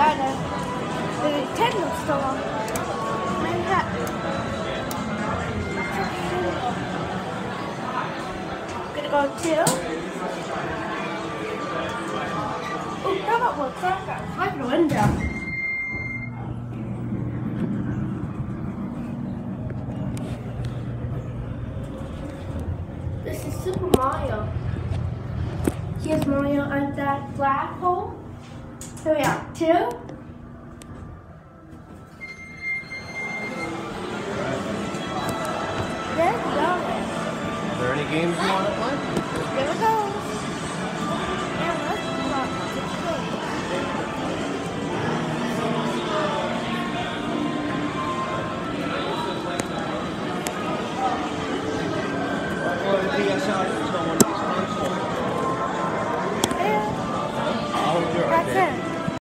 at a, the Nintendo store. Manhattan. Gonna go to. Oh, how about what's that? Like the window. This is Super Mario. Here's Mario on that black hole. So yeah, two. There we go. Are there any games you want to play? There we go. Yeah, go.